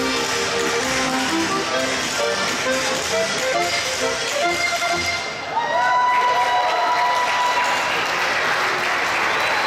Música